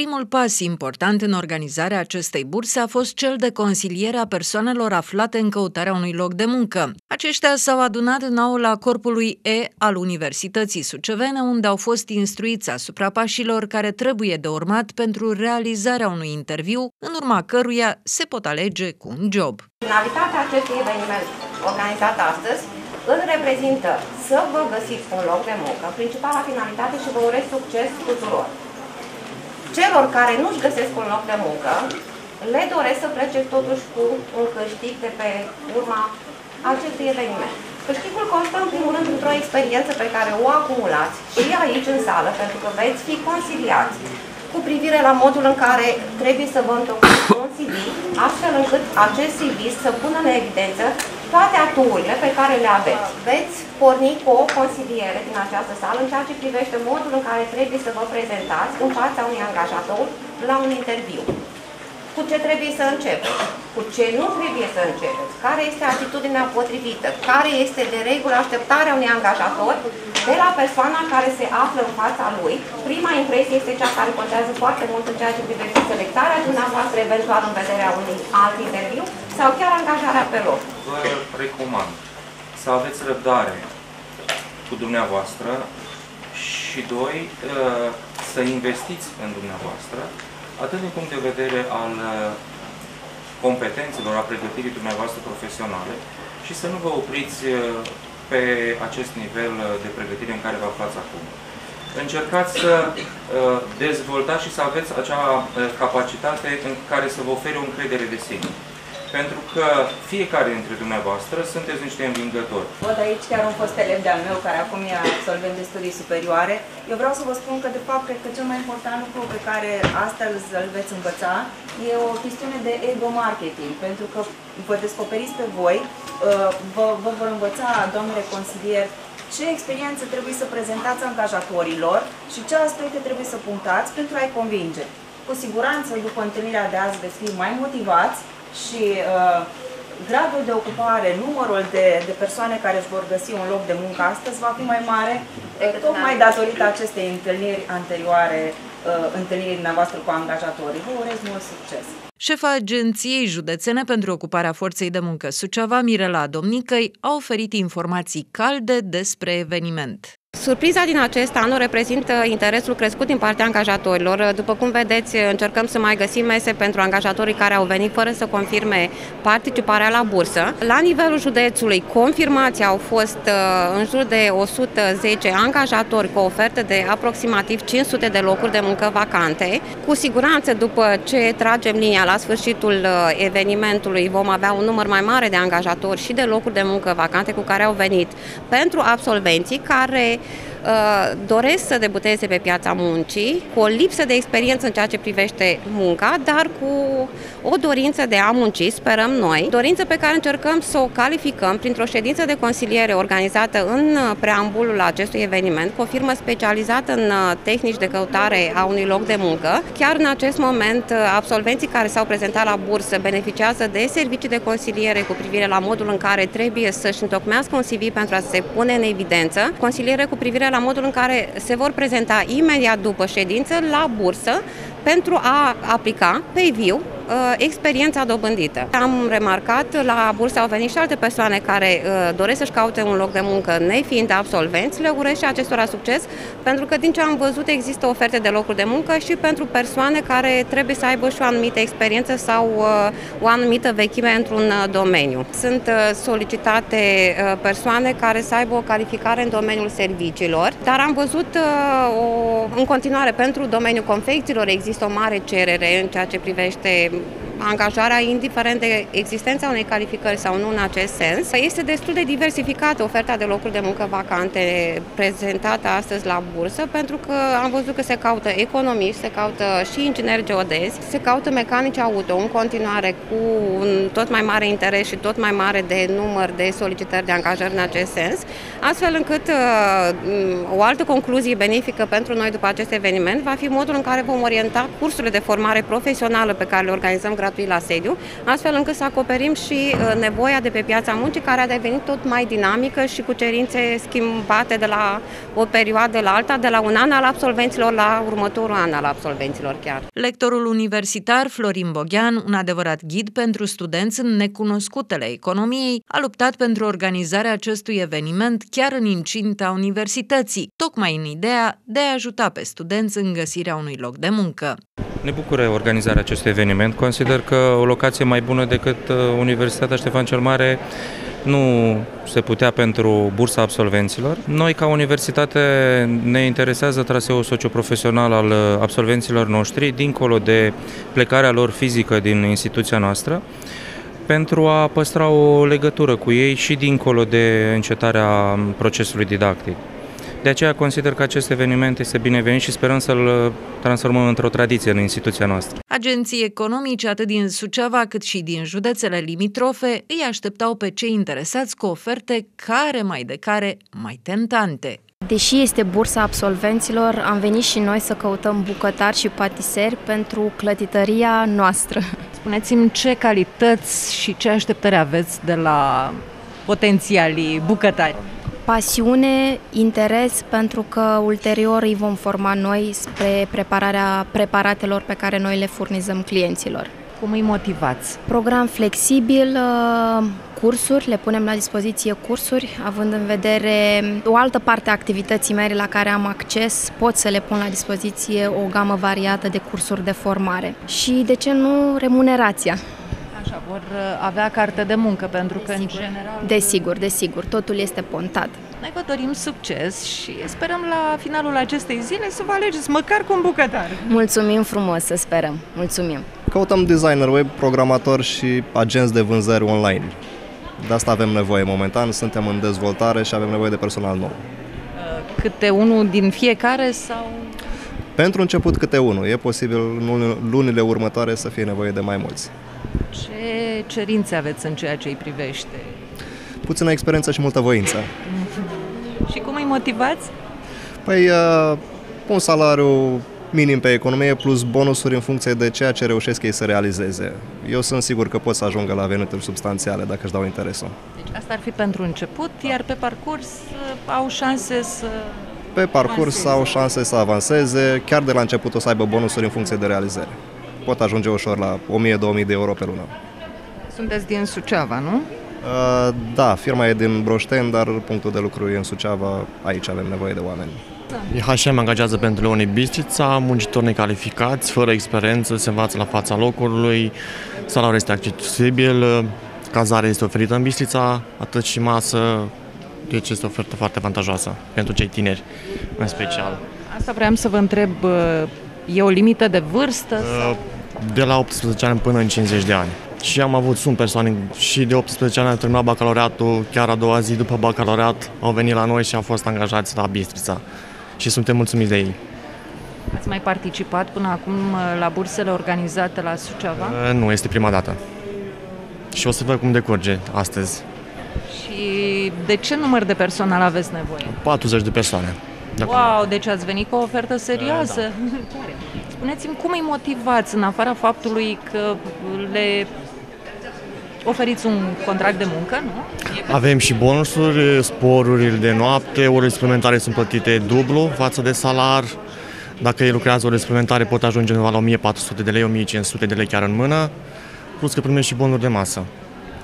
Primul pas important în organizarea acestei burse a fost cel de consiliere a persoanelor aflate în căutarea unui loc de muncă. Aceștia s-au adunat în aula corpului E al Universității Sucevene, unde au fost instruiți asupra pașilor care trebuie de urmat pentru realizarea unui interviu, în urma căruia se pot alege cu un job. Finalitatea acestui eveniment organizat astăzi îl reprezintă să vă găsiți un loc de muncă, principala finalitate și vă urez succes tuturor. Celor care nu-și găsesc un loc de muncă, le doresc să plece totuși cu un câștig de pe urma acestui eveniment. Câștigul constă în primul rând într-o experiență pe care o acumulați și aici în sală, pentru că veți fi consiliați cu privire la modul în care trebuie să vă întocmiți un CV, astfel încât acest CV să pună în evidență toate aturile pe care le aveți. Veți porni cu o consiliere din această sală în ceea ce privește modul în care trebuie să vă prezentați în fața unui angajator la un interviu. Cu ce trebuie să începeți, cu ce nu trebuie să începeți, care este atitudinea potrivită, care este de regulă așteptarea unui angajator de la persoana care se află în fața lui. Prima impresie este cea care contează foarte mult în ceea ce privește selectarea dumneavoastră, eventual în vederea unui alt interviu sau chiar angajarea pe loc. Vă recomand să aveți răbdare cu dumneavoastră și doi, uh, să investiți în dumneavoastră, atât din punct de vedere al uh, competențelor, a pregătirii dumneavoastră profesionale și să nu vă opriți uh, pe acest nivel de pregătire în care vă aflați acum. Încercați să dezvoltați și să aveți acea capacitate în care să vă ofere o încredere de sine pentru că fiecare dintre dumneavoastră sunteți niște învingători. Văd aici chiar un fost elev de-al meu, care acum e absolvent de studii superioare. Eu vreau să vă spun că, de fapt, cred că cel mai important lucru pe care astăzi îl veți învăța e o chestiune de ego-marketing, pentru că vă descoperiți pe voi, uh, vă, vă vor învăța, domnule consilier, ce experiență trebuie să prezentați angajatorilor și ce aspecte trebuie să punctați pentru a-i convinge. Cu siguranță, după întâlnirea de azi, veți fi mai motivați și uh, gradul de ocupare, numărul de, de persoane care își vor găsi un loc de muncă astăzi va fi mai mare, uh, tocmai datorită acestei întâlniri anterioare, uh, întâlnirii dumneavoastră cu angajatorii. Vă urez mult succes! Șefa Agenției Județene pentru Ocuparea Forței de Muncă Suceava, Mirela Domnicăi, a oferit informații calde despre eveniment. Surpriza din acest an o reprezintă interesul crescut din partea angajatorilor. După cum vedeți, încercăm să mai găsim mese pentru angajatorii care au venit fără să confirme participarea la bursă. La nivelul județului, confirmații au fost uh, în jur de 110 angajatori cu oferte de aproximativ 500 de locuri de muncă vacante. Cu siguranță, după ce tragem linia la sfârșitul uh, evenimentului, vom avea un număr mai mare de angajatori și de locuri de muncă vacante cu care au venit pentru absolvenții care Uh, doresc să debuteze pe piața muncii, cu o lipsă de experiență în ceea ce privește munca, dar cu o dorință de a munci, sperăm noi, dorință pe care încercăm să o calificăm printr-o ședință de consiliere organizată în preambulul acestui eveniment, cu o firmă specializată în uh, tehnici de căutare a unui loc de muncă. Chiar în acest moment, uh, absolvenții care s-au prezentat la bursă beneficiază de servicii de consiliere cu privire la modul în care trebuie să-și întocmească un CV pentru a se pune în evidență, consiliere cu privire la modul în care se vor prezenta imediat după ședință la bursă pentru a aplica pe viu Uh, experiența dobândită. Am remarcat, la bursă au venit și alte persoane care uh, doresc să-și caute un loc de muncă nefiind absolvenți, le urez și acestora succes, pentru că din ce am văzut există oferte de locuri de muncă și pentru persoane care trebuie să aibă și o anumită experiență sau uh, o anumită vechime într-un domeniu. Sunt solicitate persoane care să aibă o calificare în domeniul serviciilor, dar am văzut o, în continuare pentru domeniul confecțiilor există o mare cerere în ceea ce privește angajarea, indiferent de existența unei calificări sau nu în acest sens. Este destul de diversificată oferta de locuri de muncă vacante prezentată astăzi la bursă, pentru că am văzut că se caută economiști, se caută și ingineri geodezi, se caută mecanici auto în continuare cu un tot mai mare interes și tot mai mare de număr de solicitări de angajări în acest sens, astfel încât uh, o altă concluzie benefică pentru noi după acest eveniment va fi modul în care vom orienta cursurile de formare profesională pe care le organizăm gratuit alcătuit la sediu, astfel încât să acoperim și uh, nevoia de pe piața muncii, care a devenit tot mai dinamică și cu cerințe schimbate de la o perioadă la alta, de la un an al absolvenților la următorul an al absolvenților chiar. Lectorul universitar Florin Boghean, un adevărat ghid pentru studenți în necunoscutele economiei, a luptat pentru organizarea acestui eveniment chiar în incinta universității, tocmai în ideea de a ajuta pe studenți în găsirea unui loc de muncă. Ne bucură organizarea acestui eveniment. Consider că o locație mai bună decât uh, Universitatea Ștefan cel Mare nu se putea pentru bursa absolvenților. Noi, ca universitate, ne interesează traseul socioprofesional al uh, absolvenților noștri, dincolo de plecarea lor fizică din instituția noastră, pentru a păstra o legătură cu ei și dincolo de încetarea procesului didactic. De aceea consider că acest eveniment este binevenit și sperăm să-l uh, transformăm într-o tradiție în instituția noastră. Agenții economice atât din Suceava cât și din județele limitrofe îi așteptau pe cei interesați cu oferte care mai de care mai tentante. Deși este bursa absolvenților, am venit și noi să căutăm bucătari și patiseri pentru clătităria noastră. Spuneți-mi ce calități și ce așteptări aveți de la potențialii bucătari? Pasiune, interes, pentru că ulterior îi vom forma noi spre prepararea preparatelor pe care noi le furnizăm clienților. Cum îi motivați? Program flexibil, uh, cursuri, le punem la dispoziție cursuri, având în vedere o altă parte a activității mele la care am acces, pot să le pun la dispoziție o gamă variată de cursuri de formare. Și, de ce nu, remunerația vor uh, avea carte de muncă, pentru că, în general... Desigur, desigur, totul este pontat. Noi vă dorim succes și sperăm la finalul acestei zile să vă alegeți măcar cu un bucătar. Mulțumim frumos, să sperăm. Mulțumim. Căutăm designer web, programator și agenți de vânzări online. De asta avem nevoie momentan, suntem în dezvoltare și avem nevoie de personal nou. Uh, câte unul din fiecare sau... Pentru început câte unul. E posibil în lunile următoare să fie nevoie de mai mulți. Ce cerințe aveți în ceea ce îi privește? Puțină experiență și multă voință. și cum îi motivați? Păi, uh, un salariu minim pe economie plus bonusuri în funcție de ceea ce reușesc ei să realizeze. Eu sunt sigur că pot să ajungă la venituri substanțiale dacă își dau interesul. Deci asta ar fi pentru început, da. iar pe parcurs uh, au șanse să Pe parcurs avanseze. au șanse să avanseze, chiar de la început o să aibă bonusuri în funcție de realizare pot ajunge ușor la 1000-2000 de euro pe lună. Sunteți din Suceava, nu? Uh, da, firma e din Broșten, dar punctul de lucru e în Suceava, aici avem nevoie de oameni. IHM angajează pentru Leonii Bistrița, muncitori necalificați, fără experiență, se învață la fața locului, salariul este accesibil, cazarea este oferită în Bistrița, atât și masă, deci este o ofertă foarte avantajoasă pentru cei tineri în special. Asta vreau să vă întreb, e o limită de vârstă? Sau? De la 18 ani până în 50 de ani. Și am avut, sunt persoane și de 18 ani au terminat bacalaureatul, chiar a doua zi după bacalaureat au venit la noi și au fost angajați la Bistrița. Și suntem mulțumiți de ei. Ați mai participat până acum uh, la bursele organizate la Suceava? Uh, nu, este prima dată. Și o să văd cum decurge astăzi. Și de ce număr de personal aveți nevoie? 40 de persoane. Wow, deci ați venit cu o ofertă serioasă. Da. Spuneți-mi cum îi motivați în afara faptului că le oferiți un contract de muncă, nu? Avem și bonusuri, sporurile de noapte, ore suplimentare sunt plătite dublu față de salar. Dacă ei lucrează ore suplimentare pot ajunge undeva la 1400 de lei, 1500 de lei chiar în mână, plus că primești și bonuri de masă.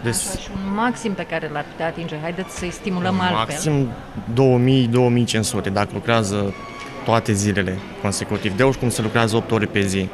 Deci, Așa, și un maxim pe care l-ar putea atinge. Haideți să-i stimulăm maxim altfel. Maxim 2000-2500 dacă lucrează toate zilele consecutiv. De cum se lucrează 8 ore pe zi.